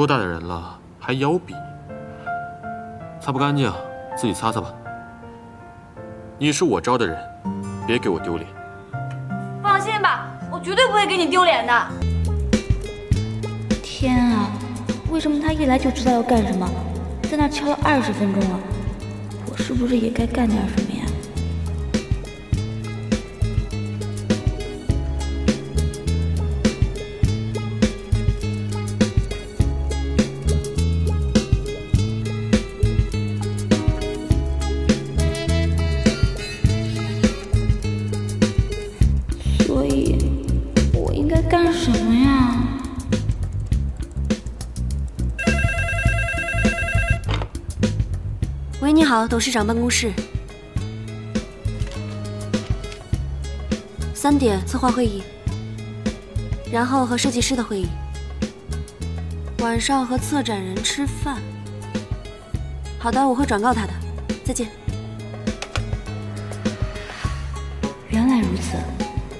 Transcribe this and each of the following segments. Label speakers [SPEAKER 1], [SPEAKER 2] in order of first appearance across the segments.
[SPEAKER 1] 多大的人了，还摇笔？擦不干净，自己擦擦吧。你是我招的人，别给我丢脸。
[SPEAKER 2] 放心吧，我绝对不会给你丢脸的。
[SPEAKER 3] 天啊，为什么他一来就知道要干什么？在那敲了二十分钟了，我是不是也该干点什么我应该干什么呀？
[SPEAKER 4] 喂，你好，董事长办公室。三点策划会议，然后和设计师的会议，晚上和策展人吃饭。好的，我会转告他的。再见。
[SPEAKER 3] 原来如此，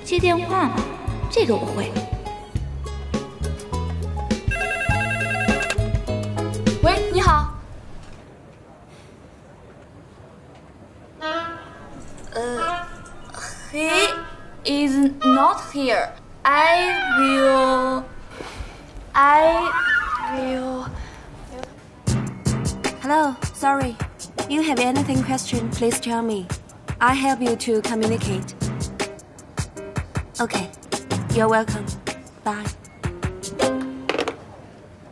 [SPEAKER 3] 接电话嘛，这个我会。
[SPEAKER 2] ，He is not here. I will. I will.
[SPEAKER 4] Hello, sorry. You have anything question? Please tell me. I help you to communicate. Okay, you're welcome. Bye.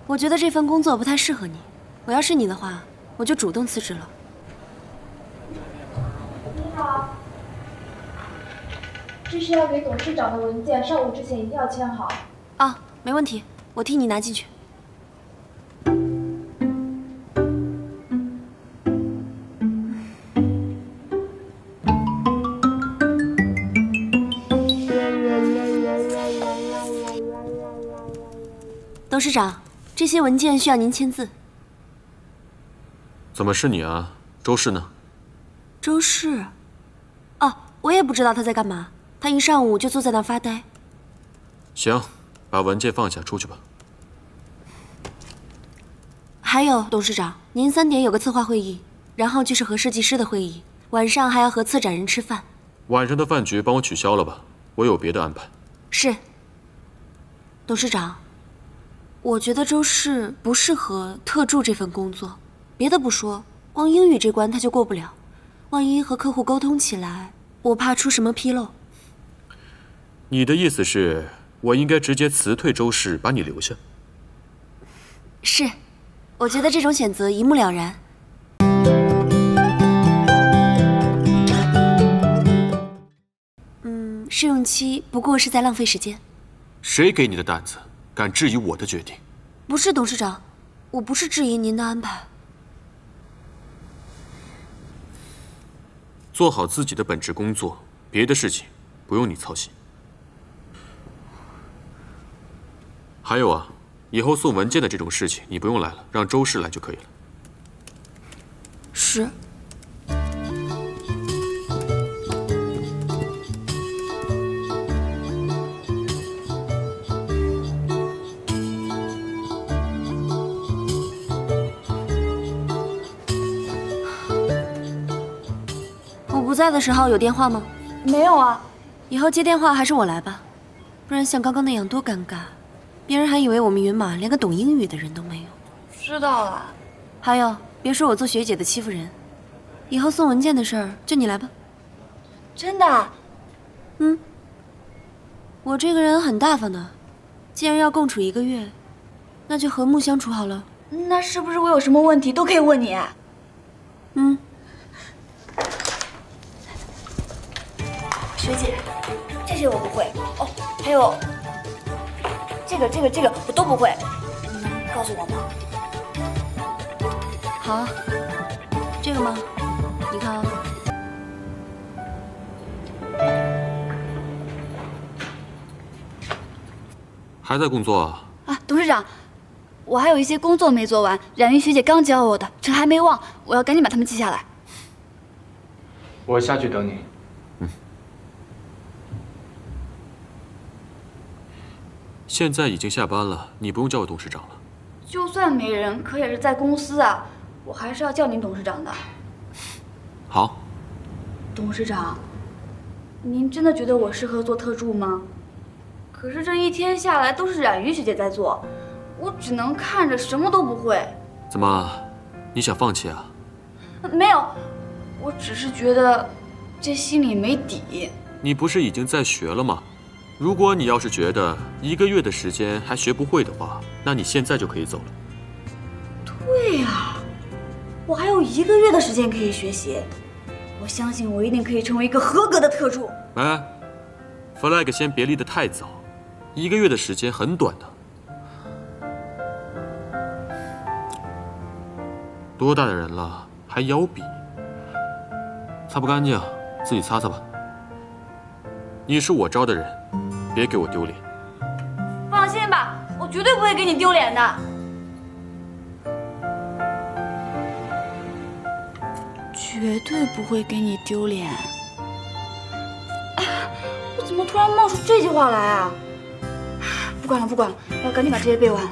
[SPEAKER 4] 我觉得这份工作不太适合你。我要是你的话，我就主动辞职了。
[SPEAKER 5] 这是要给董事长的文件，上午之前一定要签好。
[SPEAKER 4] 啊，没问题，我替你拿进去。董事长，这些文件需要您签字。
[SPEAKER 1] 怎么是你啊？周氏呢？
[SPEAKER 4] 周氏，哦，我也不知道他在干嘛。他一上午就坐在那儿发呆。
[SPEAKER 1] 行，把文件放下，出去吧。
[SPEAKER 4] 还有，董事长，您三点有个策划会议，然后就是和设计师的会议，晚上还要和策展人吃饭。
[SPEAKER 1] 晚上的饭局帮我取消了吧，我有别的安排。
[SPEAKER 4] 是。董事长，我觉得周氏不适合特助这份工作。别的不说，光英语这关他就过不了，万一和客户沟通起来，我怕出什么纰漏。
[SPEAKER 1] 你的意思是我应该直接辞退周氏，把你留下？
[SPEAKER 4] 是，我觉得这种选择一目了然。嗯，试用期不过是在浪费时间。
[SPEAKER 1] 谁给你的胆子，敢质疑我的决定？
[SPEAKER 4] 不是董事长，我不是质疑您的安排。
[SPEAKER 1] 做好自己的本职工作，别的事情不用你操心。还有啊，以后送文件的这种事情你不用来了，让周氏来就可以了。
[SPEAKER 4] 是。我不在的时候有电话吗？
[SPEAKER 2] 没有啊。
[SPEAKER 4] 以后接电话还是我来吧，不然像刚刚那样多尴尬，别人还以为我们云马连个懂英语的人都没有。
[SPEAKER 2] 知道了。
[SPEAKER 4] 还有，别说我做学姐的欺负人，以后送文件的事儿就你来吧。
[SPEAKER 2] 真的？
[SPEAKER 4] 嗯。我这个人很大方的，既然要共处一个月，那就和睦相处好了。
[SPEAKER 2] 那是不是我有什么问题都可以问你？
[SPEAKER 4] 嗯。
[SPEAKER 2] 学姐，这些我不会哦，还有这个、这个、这个我都不会，你能告诉我吗？
[SPEAKER 4] 好啊，这个吗？你看啊。
[SPEAKER 1] 还在工作啊？
[SPEAKER 2] 啊，董事长，我还有一些工作没做完，冉云学姐刚教我的，这还没忘，我要赶紧把它们记下来。
[SPEAKER 6] 我下去等你。
[SPEAKER 1] 现在已经下班了，你不用叫我董事长了。
[SPEAKER 2] 就算没人，可也是在公司啊，我还是要叫您董事长的。
[SPEAKER 1] 好，
[SPEAKER 2] 董事长，您真的觉得我适合做特助吗？可是这一天下来都是冉瑜学姐在做，我只能看着，什么都不会。
[SPEAKER 1] 怎么，你想放弃啊？
[SPEAKER 2] 没有，我只是觉得这心里没底。
[SPEAKER 1] 你不是已经在学了吗？如果你要是觉得一个月的时间还学不会的话，那你现在就可以走了。
[SPEAKER 2] 对呀，我还有一个月的时间可以学习，我相信我一定可以成为一个合格的特助。
[SPEAKER 1] 哎，flag 先别立得太早，一个月的时间很短的。多大的人了，还摇笔？擦不干净，自己擦擦吧。你是我招的人，别给我丢脸。
[SPEAKER 2] 放心吧，我绝对不会给你丢脸的。绝对不会给你丢脸。哎，我怎么突然冒出这句话来啊？不管了，不管了，我要赶紧把这些背完。